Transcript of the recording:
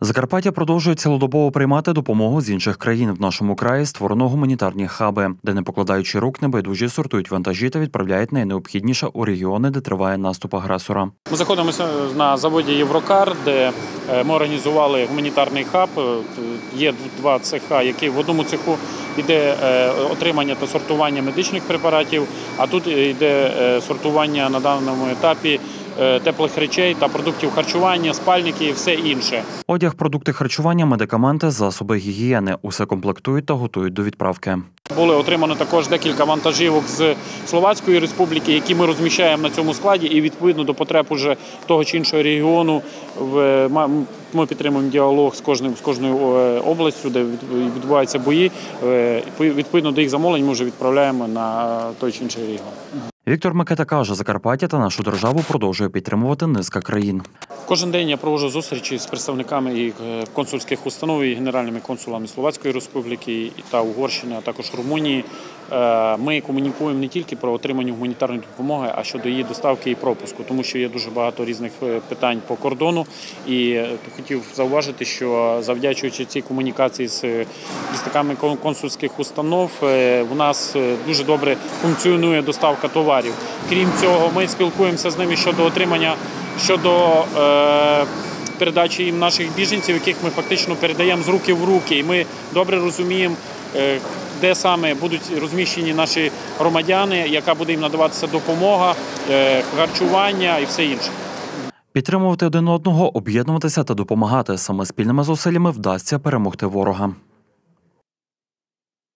Закарпаття продовжує цілодобово приймати допомогу з інших країн. В нашому краї створено гуманітарні хаби, де не покладаючи рук, небайдужі сортують вантажі та відправляють найнеобхідніше у регіони, де триває наступ агресора. Ми знаходимося на заводі Єврокар, де е, ми організували гуманітарний хаб. Е, Є два цеха, які в одному цеху йде е, отримання та сортування медичних препаратів, а тут йде сортування на даному етапі теплих речей та продуктів харчування, спальники і все інше. Одяг, продукти харчування, медикаменти, засоби гігієни усе комплектують та готують до відправки. Були отримано також декілька вантажівок з Словацької республіки, які ми розміщаємо на цьому складі, і відповідно до потреб уже того чи іншого регіону ма- ми підтримуємо діалог з кожним з кожною е, областю, де від- відбуваються бої. Е, Відповідно до їх замовлень ми вже відправляємо на той чи інший регіон. Віктор Микита каже, Закарпаття та нашу державу продовжує підтримувати низка країн. Кожен день я проводжу зустрічі з представниками і е, консульських установ і генеральними консулами Словацької Республіки та Угорщини, а також Румунії. Е, Ми комунікуємо не тільки про отримання гуманітарної допомоги, а щодо її доставки і пропуску, тому що є дуже багато різних е, питань по кордону. І хотів зауважити, що завдячуючи цій комунікації з представниками консульських установ, у нас дуже добре функціонує доставка товарів. Крім цього, ми спілкуємося з ними щодо отримання щодо е, передачі їм наших біженців, яких ми фактично передаємо з руки в руки. І ми добре розуміємо, е, де саме будуть розміщені наші громадяни, яка буде їм надаватися допомога, е, харчування і все інше. Підтримувати один одного, об'єднуватися та допомагати саме спільними зусиллями вдасться перемогти ворога.